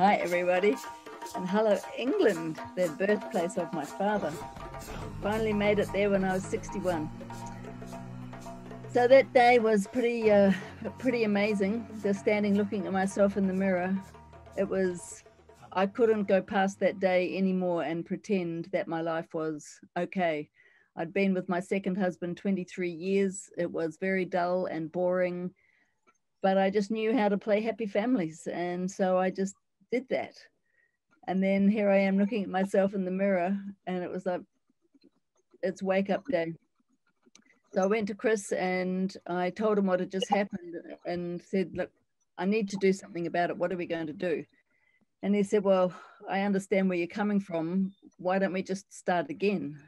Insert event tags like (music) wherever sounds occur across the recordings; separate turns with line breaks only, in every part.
Hi, everybody. And hello, England, the birthplace of my father. Finally made it there when I was 61. So that day was pretty, uh, pretty amazing. Just standing looking at myself in the mirror. It was, I couldn't go past that day anymore and pretend that my life was okay. I'd been with my second husband 23 years. It was very dull and boring but I just knew how to play happy families. And so I just did that. And then here I am looking at myself in the mirror, and it was like, it's wake up day. So I went to Chris and I told him what had just happened and said, Look, I need to do something about it. What are we going to do? And he said, Well, I understand where you're coming from. Why don't we just start again?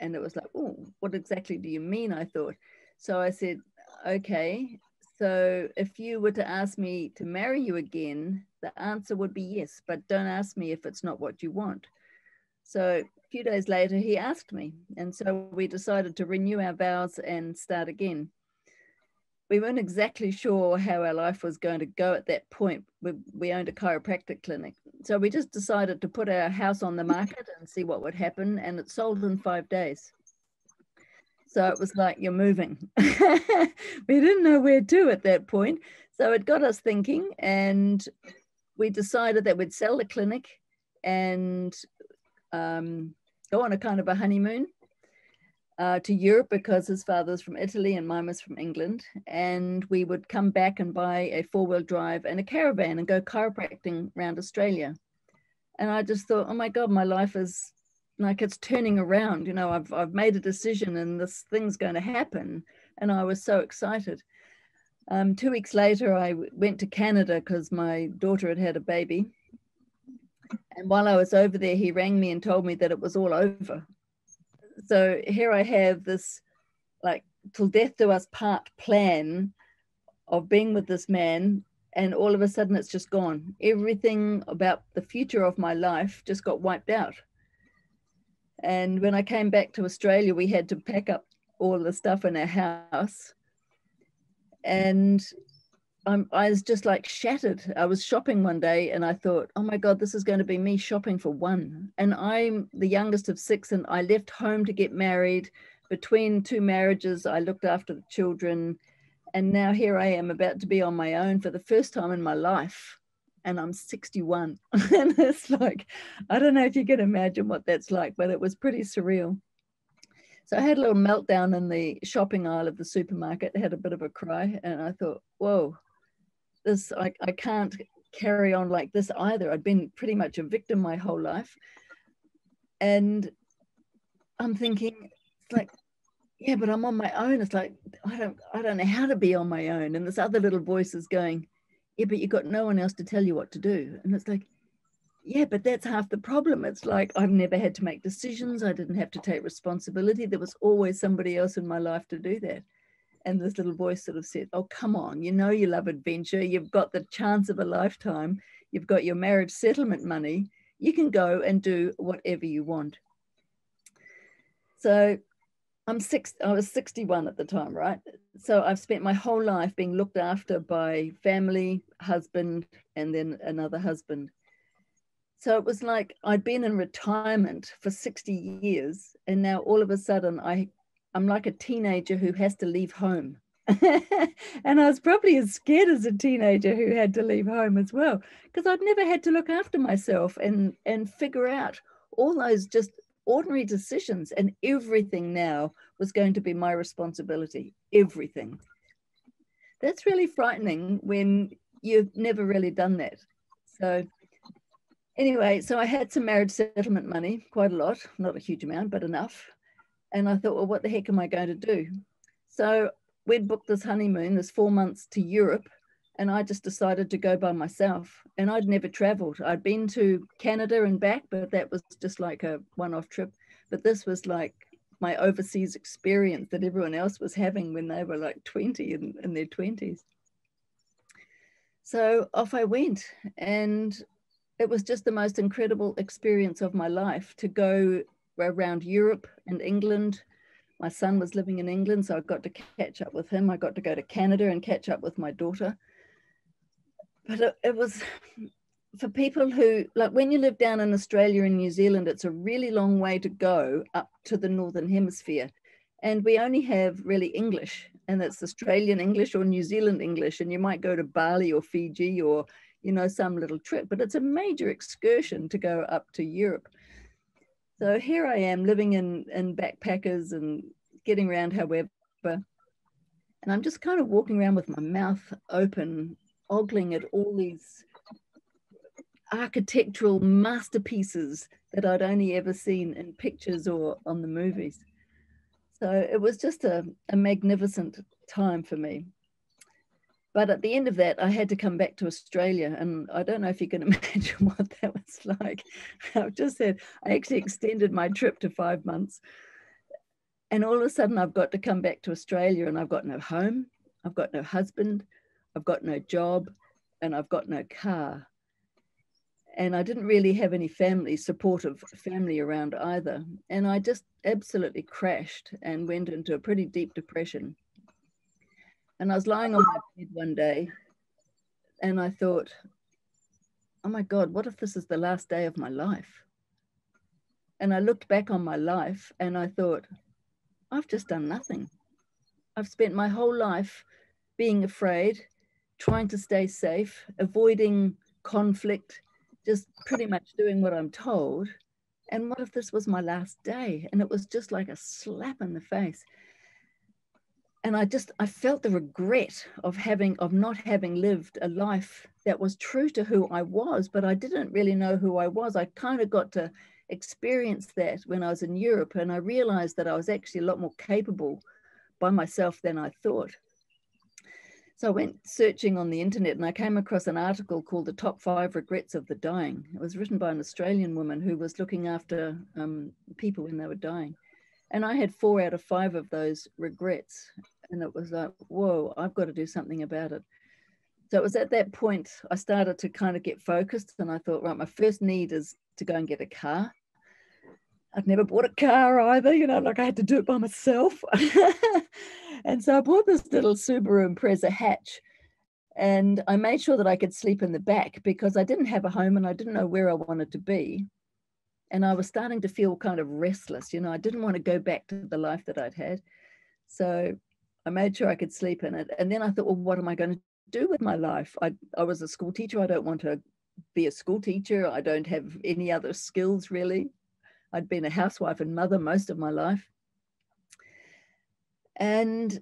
And it was like, Oh, what exactly do you mean? I thought. So I said, Okay. So if you were to ask me to marry you again, the answer would be yes, but don't ask me if it's not what you want. So a few days later, he asked me. And so we decided to renew our vows and start again. We weren't exactly sure how our life was going to go at that point. We, we owned a chiropractic clinic. So we just decided to put our house on the market and see what would happen. And it sold in five days. So it was like, you're moving. (laughs) we didn't know where to at that point. So it got us thinking, and we decided that we'd sell the clinic and um, go on a kind of a honeymoon uh, to Europe because his father's from Italy and mine was from England. And we would come back and buy a four wheel drive and a caravan and go chiropractic around Australia. And I just thought, oh my God, my life is like it's turning around you know i've, I've made a decision and this thing's going to happen. And i was so excited. Um, two weeks later i went to canada because my daughter had had a baby. And while i was over there he rang me and told me that it was all over. So here i have this like till death do us part plan of being with this man. And all of a sudden it's just gone. Everything about the future of my life just got wiped out and when I came back to Australia, we had to pack up all the stuff in our house. And I'm, I was just like shattered. I was shopping one day and I thought, oh my God, this is going to be me shopping for one. And I'm the youngest of six, and I left home to get married. Between two marriages, I looked after the children. And now here I am about to be on my own for the first time in my life and I'm 61. (laughs) and it's like, I don't know if you can imagine what that's like, but it was pretty surreal. So I had a little meltdown in the shopping aisle of the supermarket, had a bit of a cry, and I thought, whoa, this, I, I can't carry on like this either. I'd been pretty much a victim my whole life. And I'm thinking, it's like, yeah, but I'm on my own. It's like, I don't, I don't know how to be on my own. And this other little voice is going, yeah, but you've got no one else to tell you what to do. And it's like, yeah, but that's half the problem. It's like I've never had to make decisions. I didn't have to take responsibility. There was always somebody else in my life to do that. And this little voice sort of said, Oh, come on, you know you love adventure. You've got the chance of a lifetime. You've got your marriage settlement money. You can go and do whatever you want. So I'm six, I was 61 at the time, right? So I've spent my whole life being looked after by family, husband, and then another husband. So it was like I'd been in retirement for 60 years, and now all of a sudden I, I'm like a teenager who has to leave home. (laughs) and I was probably as scared as a teenager who had to leave home as well, because I'd never had to look after myself and and figure out all those just ordinary decisions and everything now was going to be my responsibility everything. That's really frightening when you've never really done that. So anyway so i had some marriage settlement money quite a lot not a huge amount but enough. And i thought well what the heck am i going to do? So we'd booked this honeymoon this four months to europe and I just decided to go by myself. And I'd never traveled. I'd been to Canada and back, but that was just like a one off trip. But this was like my overseas experience that everyone else was having when they were like 20 in, in their 20s. So off I went. And it was just the most incredible experience of my life to go around Europe and England. My son was living in England, so I got to catch up with him. I got to go to Canada and catch up with my daughter but it, it was for people who like when you live down in Australia and New Zealand, it's a really long way to go up to the northern hemisphere, and we only have really English, and it's Australian English or New Zealand English, and you might go to Bali or Fiji or you know some little trip, but it's a major excursion to go up to Europe. So here I am living in in backpackers and getting around however. And I'm just kind of walking around with my mouth open, ogling at all these architectural masterpieces that I'd only ever seen in pictures or on the movies. So it was just a, a magnificent time for me. But at the end of that, I had to come back to Australia. And I don't know if you can (laughs) imagine what that was like. I've just said I actually extended my trip to five months. And all of a sudden, I've got to come back to Australia and I've got no home, I've got no husband, I've got no job, and I've got no car. And I didn't really have any family, supportive family around either. And I just absolutely crashed and went into a pretty deep depression. And I was lying on my bed one day and I thought, oh my God, what if this is the last day of my life? And I looked back on my life and I thought, I've just done nothing. I've spent my whole life being afraid, trying to stay safe, avoiding conflict, just pretty much doing what I'm told. And what if this was my last day? And it was just like a slap in the face. And I just I felt the regret of having of not having lived a life that was true to who I was, but I didn't really know who I was. I kind of got to experience that when I was in Europe, and I realized that I was actually a lot more capable by myself than I thought. So I went searching on the internet and I came across an article called The Top Five Regrets of the Dying. It was written by an Australian woman who was looking after um, people when they were dying. And I had four out of five of those regrets. And it was like, whoa, I've got to do something about it. So it was at that point I started to kind of get focused and I thought, right, my first need is to go and get a car. I'd never bought a car either, you know, like I had to do it by myself. (laughs) and so I bought this little Subaru Impreza hatch and I made sure that I could sleep in the back because I didn't have a home and I didn't know where I wanted to be. And I was starting to feel kind of restless, you know, I didn't want to go back to the life that I'd had. So I made sure I could sleep in it. And then I thought, well, what am I going to do with my life? I, I was a school teacher. I don't want to be a school teacher. I don't have any other skills really. I'd been a housewife and mother most of my life. And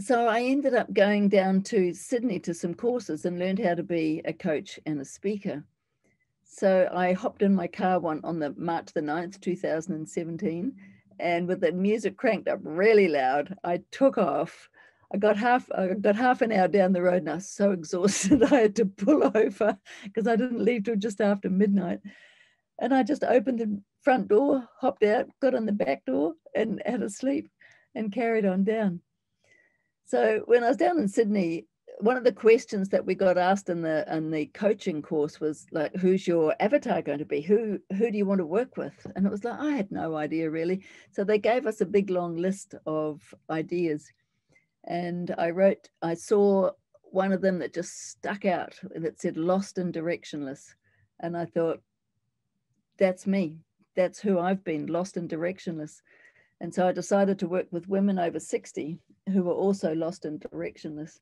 so I ended up going down to Sydney to some courses and learned how to be a coach and a speaker. So I hopped in my car one on the March the 9th, 2017, and with the music cranked up really loud, I took off. I got half I got half an hour down the road and I was so (laughs) exhausted I had to pull over because I didn't leave till just after midnight. And I just opened the front door, hopped out, got on the back door, and had a sleep and carried on down. So when I was down in Sydney, one of the questions that we got asked in the in the coaching course was like, "Who's your avatar going to be? Who who do you want to work with?" And it was like I had no idea really. So they gave us a big long list of ideas, and I wrote. I saw one of them that just stuck out that said "lost and directionless," and I thought, that's me. That's who I've been, lost and directionless. And so I decided to work with women over 60 who were also lost and directionless.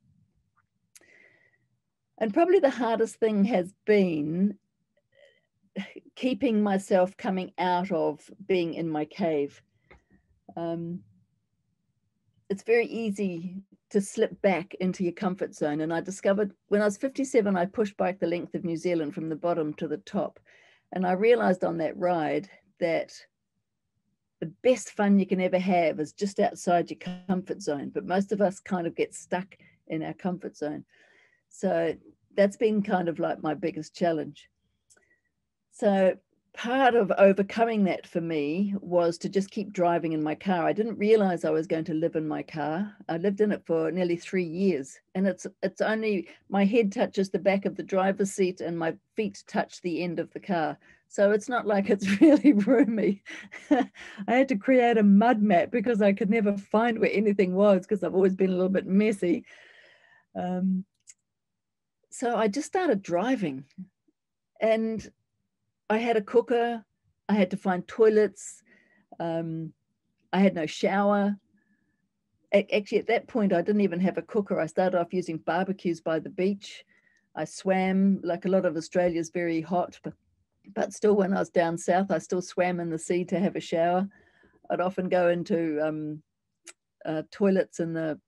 And probably the hardest thing has been keeping myself coming out of being in my cave. Um, it's very easy to slip back into your comfort zone. And I discovered when I was 57, I pushed bike the length of New Zealand from the bottom to the top. And I realized on that ride that the best fun you can ever have is just outside your comfort zone. But most of us kind of get stuck in our comfort zone. So that's been kind of like my biggest challenge. So part of overcoming that for me was to just keep driving in my car. I didn't realize I was going to live in my car. I lived in it for nearly three years, and it's it's only my head touches the back of the driver's seat and my feet touch the end of the car. So it's not like it's (laughs) really roomy. (laughs) I had to create a mud map because I could never find where anything was because I've always been a little bit messy. Um, so I just started driving and I had a cooker. I had to find toilets. Um, I had no shower. Actually, at that point, I didn't even have a cooker. I started off using barbecues by the beach. I swam, like a lot of Australia is very hot, but, but still, when I was down south, I still swam in the sea to have a shower. I'd often go into um, uh, toilets in the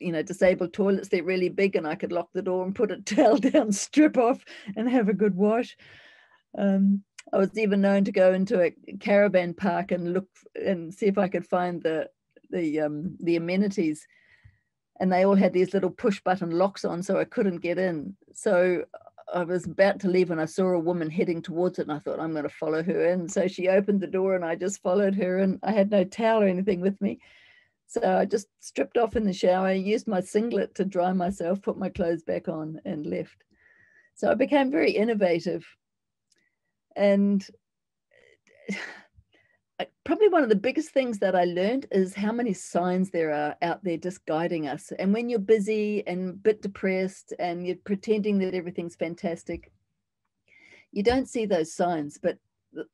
you know, disabled toilets. They're really big, and I could lock the door and put a (laughs) towel down, strip off, and have a good wash. Um, I was even known to go into a caravan park and look and see if I could find the the um, the amenities, and they all had these little push button locks on, so I couldn't get in. So I was about to leave, and I saw a woman heading towards it, and I thought I'm going to follow her in. So she opened the door, and I just followed her, and I had no towel or anything with me. So I just stripped off in the shower, used my singlet to dry myself, put my clothes back on, and left. So I became very innovative. And probably one of the biggest things that I learned is how many signs there are out there just guiding us. And when you're busy and a bit depressed and you're pretending that everything's fantastic, you don't see those signs. But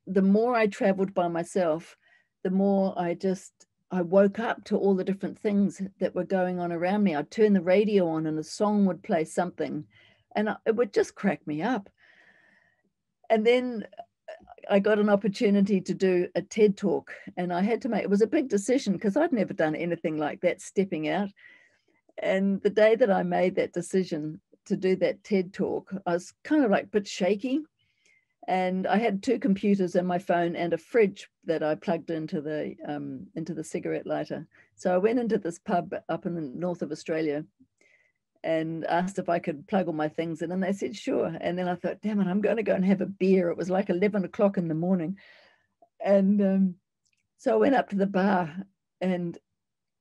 the more I traveled by myself, the more I just I woke up to all the different things that were going on around me. I'd turn the radio on and a song would play something and it would just crack me up. And then I got an opportunity to do a TED talk and I had to make it was a big decision because I'd never done anything like that stepping out. And the day that I made that decision to do that TED talk, I was kind of like a bit shaky and I had two computers and my phone and a fridge that I plugged into the um, into the cigarette lighter. So I went into this pub up in the north of Australia and asked if I could plug all my things in, and they said sure. And then I thought, damn it, I'm going to go and have a beer. It was like 11 o'clock in the morning, and um, so I went up to the bar, and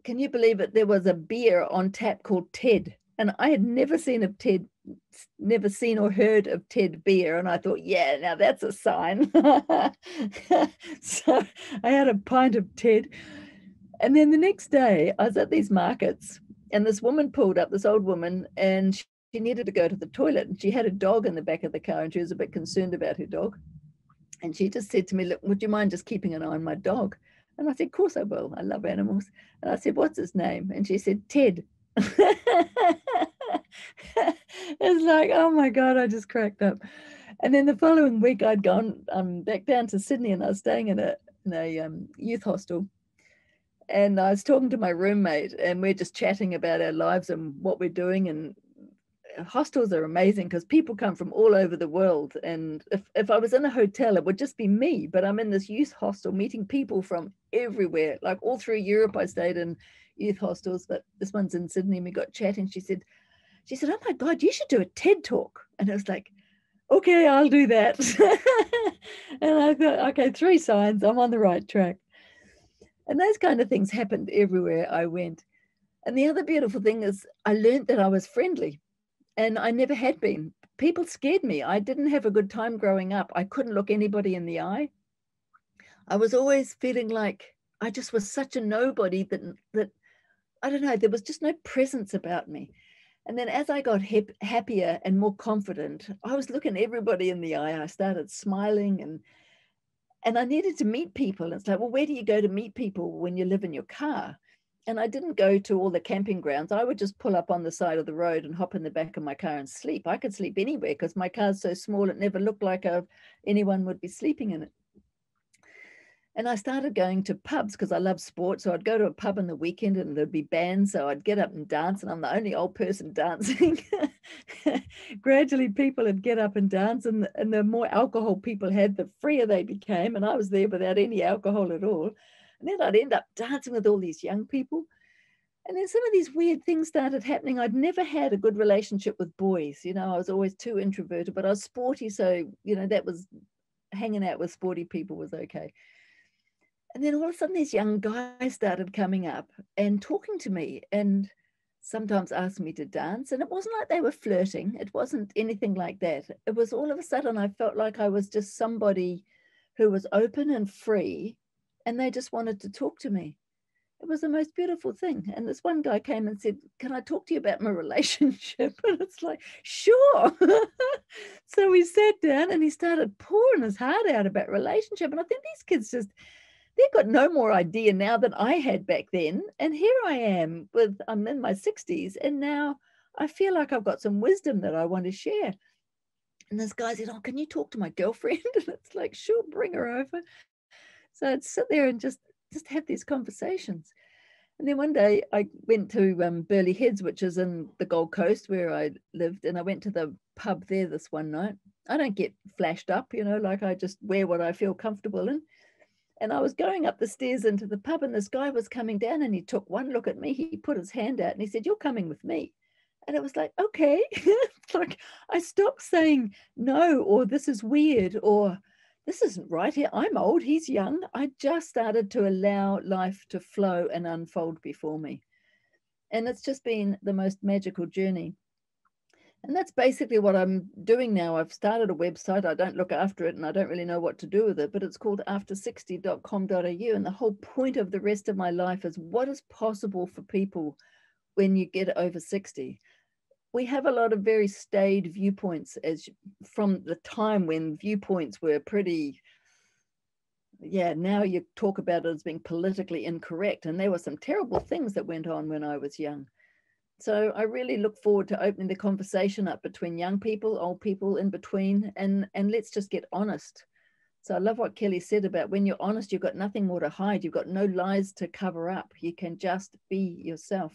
can you believe it? There was a beer on tap called Ted, and I had never seen a Ted never seen or heard of Ted Beer. And I thought, yeah, now that's a sign. (laughs) so I had a pint of Ted. And then the next day, I was at these markets, and this woman pulled up, this old woman, and she, she needed to go to the toilet. And she had a dog in the back of the car, and she was a bit concerned about her dog. And she just said to me, Look, would you mind just keeping an eye on my dog? And I said, Of course I will. I love animals. And I said, What's his name? And she said, Ted. (laughs) it's like, oh my God, I just cracked up. And then the following week, I'd gone um, back down to Sydney and I was staying in a, in a um, youth hostel. And I was talking to my roommate, and we're just chatting about our lives and what we're doing. And hostels are amazing because people come from all over the world. And if, if I was in a hotel, it would just be me, but I'm in this youth hostel meeting people from everywhere. Like all through Europe, I stayed in youth hostels, but this one's in Sydney. And we got chatting. She said, she said, Oh my God, you should do a TED talk. And I was like, Okay, I'll do that. (laughs) and I thought, okay, three signs, I'm on the right track. And those kind of things happened everywhere I went. And the other beautiful thing is, I learned that I was friendly and I never had been. People scared me. I didn't have a good time growing up. I couldn't look anybody in the eye. I was always feeling like I just was such a nobody that, that I don't know, there was just no presence about me. And then as I got hip, happier and more confident, I was looking everybody in the eye. I started smiling and and I needed to meet people. It's like, well, where do you go to meet people when you live in your car? And I didn't go to all the camping grounds. I would just pull up on the side of the road and hop in the back of my car and sleep. I could sleep anywhere because my car's so small, it never looked like a, anyone would be sleeping in it. And I started going to pubs because I love sport. So I'd go to a pub on the weekend and there'd be bands. So I'd get up and dance, and I'm the only old person dancing. (laughs) Gradually, people would get up and dance, and, and the more alcohol people had, the freer they became. And I was there without any alcohol at all. And then I'd end up dancing with all these young people. And then some of these weird things started happening. I'd never had a good relationship with boys. You know, I was always too introverted, but I was sporty. So, you know, that was hanging out with sporty people was okay. And then all of a sudden, these young guys started coming up and talking to me and sometimes asking me to dance. And it wasn't like they were flirting, it wasn't anything like that. It was all of a sudden, I felt like I was just somebody who was open and free, and they just wanted to talk to me. it was the most beautiful thing. And this one guy came and said, Can I talk to you about my (laughs) relationship? (laughs) And it's like, Sure. (laughs) so we sat down and he started pouring his heart out about relationship. And I think these kids just, they've got no more idea now than I had back then. And here I am with, I'm in my 60s. And now I feel like I've got some wisdom that I want to share. And this guy said, Oh, can you talk to my girlfriend? (laughs) And it's like, Sure, bring her over. So I'd sit there and just just have these conversations. And then one day I went to um, Burleigh Heads, which is in the Gold Coast where I lived, and I went to the pub there this one night. I don't get flashed up, you know, like I just wear what I feel comfortable in. And I was going up the stairs into the pub, and this guy was coming down, and he took one look at me. He put his hand out and he said, You're coming with me. And it was like, okay. (laughs) like I stopped saying no, or this is weird, or this isn't right here. I'm old, he's young. I just started to allow life to flow and unfold before me. And it's just been the most magical journey. And that's basically what I'm doing now. I've started a website. I don't look after it and I don't really know what to do with it, but it's called after60.com.au. And the whole point of the rest of my life is what is possible for people when you get over 60 we have a lot of very staid viewpoints as from the time when viewpoints were pretty yeah now you talk about it as being politically incorrect and there were some terrible things that went on when i was young so i really look forward to opening the conversation up between young people old people in between and and let's just get honest so i love what kelly said about when you're honest you've got nothing more to hide you've got no lies to cover up you can just be yourself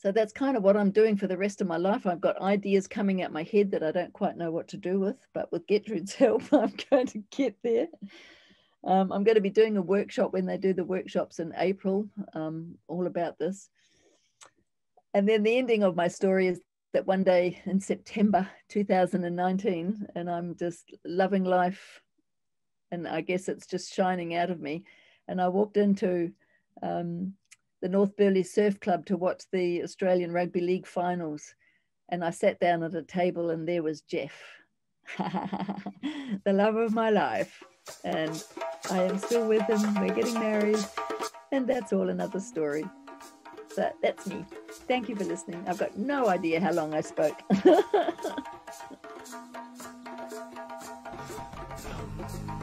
so that's kind of what I'm doing for the rest of my life. I've got ideas coming out my head that I don't quite know what to do with, but with Gertrude's (laughs) help, I'm going to get there. Um, I'm going to be doing a workshop when they do the workshops in April, um, all about this. And then the ending of my story is that one day in September 2019, and I'm just loving life, and I guess it's just shining out of me. And I walked into um, the North Burleigh Surf Club to watch the Australian Rugby League finals. And I sat down at a table and there was Jeff, (laughs) the love of my life. And I am still with him. We're getting married. And that's all another story. So that's me. Thank you for listening. I've got no idea how long I spoke. (laughs)